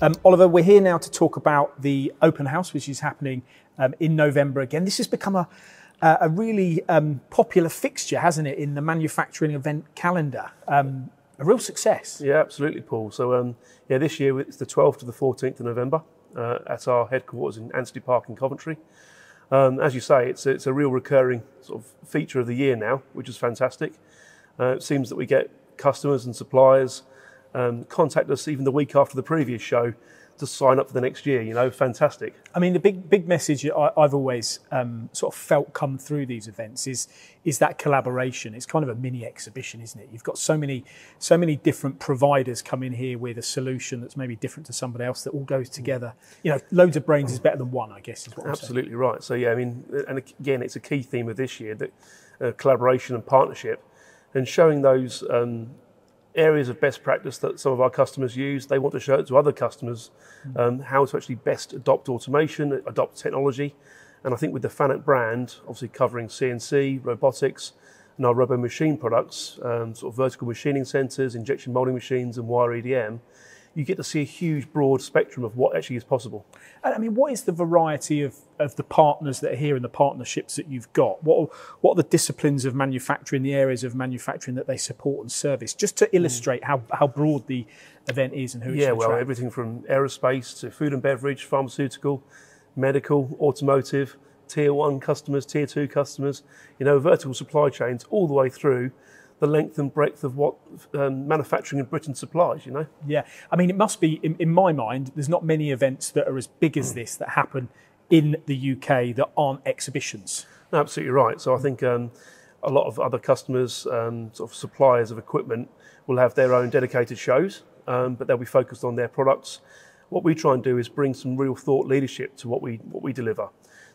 Um, Oliver, we're here now to talk about the open house, which is happening um, in November again. This has become a, a really um, popular fixture, hasn't it, in the manufacturing event calendar? Um, a real success. Yeah, absolutely, Paul. So, um, yeah, this year it's the 12th to the 14th of November uh, at our headquarters in Ansty Park in Coventry. Um, as you say, it's a, it's a real recurring sort of feature of the year now, which is fantastic. Uh, it seems that we get customers and suppliers um, contact us even the week after the previous show to sign up for the next year. You know, fantastic. I mean, the big big message I, have always um, sort of felt come through these events is is that collaboration. It's kind of a mini exhibition, isn't it? You've got so many so many different providers come in here with a solution that's maybe different to somebody else that all goes together. You know, loads of brains is better than one. I guess is what absolutely right. So yeah, I mean, and again, it's a key theme of this year that uh, collaboration and partnership, and showing those. Um, areas of best practice that some of our customers use. They want to show it to other customers um, how to actually best adopt automation, adopt technology. And I think with the Fanuc brand, obviously covering CNC, robotics, and our Robo Machine products, um, sort of vertical machining centers, injection molding machines, and wire EDM, you get to see a huge, broad spectrum of what actually is possible. And I mean, what is the variety of, of the partners that are here and the partnerships that you've got? What, what are the disciplines of manufacturing, the areas of manufacturing that they support and service? Just to illustrate mm. how, how broad the event is and who yeah, well, everything from aerospace to food and beverage, pharmaceutical, medical, automotive, tier one customers, tier two customers, you know, vertical supply chains all the way through the length and breadth of what um, manufacturing in Britain supplies, you know? Yeah. I mean, it must be, in, in, my mind, there's not many events that are as big as this that happen in the UK that aren't exhibitions. No, absolutely right. So I think um, a lot of other customers, um, sort of suppliers of equipment, will have their own dedicated shows, um, but they'll be focused on their products. What we try and do is bring some real thought leadership to what we, what we deliver.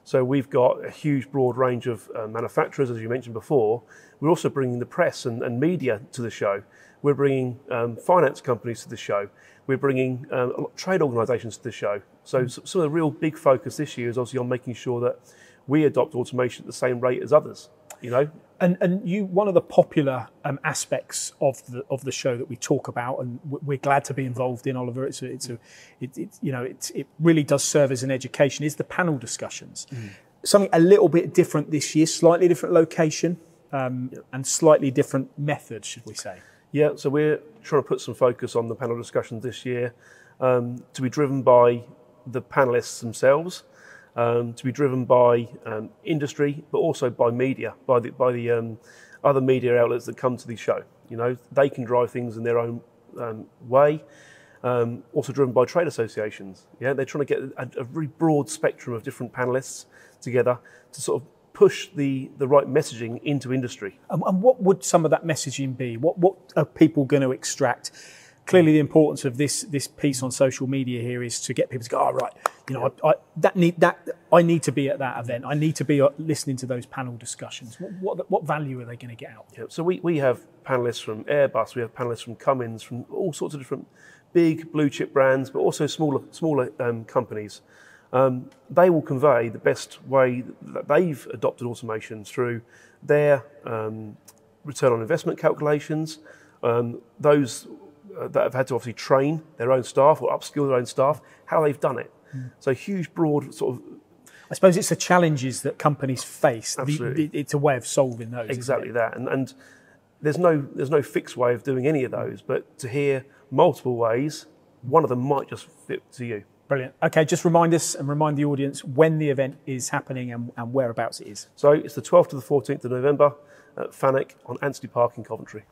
So we've got a huge, broad range of uh, manufacturers, as you mentioned before. We're also bringing the press and, and media to the show. We're bringing um, finance companies to the show. We're bringing um, trade organisations to the show. So mm. some of the real big focus this year is obviously on making sure that we adopt automation at the same rate as others. You know, and and you one of the popular um, aspects of the of the show that we talk about, and we're glad to be involved in Oliver. It's a, it's a it, it you know it it really does serve as an education. Is the panel discussions mm. something a little bit different this year, slightly different location, um, yep. and slightly different method, should we say? Yeah, so we're trying to put some focus on the panel discussions this year um, to be driven by the panelists themselves um, to be driven by um, industry, but also by media, by the, by the um, other media outlets that come to the show. You know, they can drive things in their own um, way. Um, also driven by trade associations. Yeah, they're trying to get a, a broad spectrum of different panelists together to sort of push the, the right messaging into industry. And, and what would some of that messaging be? What, what are people going to extract? Clearly the importance of this this piece on social media here is to get people to go, oh, right, you know, I, I, that need that I need to be at that event. I need to be uh, listening to those panel discussions. What what, what value are they going to get out? Yeah, so we, we have panelists from Airbus, we have panelists from Cummins, from all sorts of different big blue chip brands, but also smaller smaller um, companies. Um, they will convey the best way that they've adopted automation through their um, return on investment calculations. Um, those that have had to obviously train their own staff or upskill their own staff, how they've done it. Mm. So huge, broad sort of. I suppose it's the challenges that companies face. Absolutely. The, it's a way of solving those. Exactly that, and, and there's no there's no fixed way of doing any of those. But to hear multiple ways, one of them might just fit to you. Brilliant. Okay, just remind us and remind the audience when the event is happening and, and whereabouts it is. So it's the 12th to the 14th of November at Fanuc on Ansty Park in Coventry.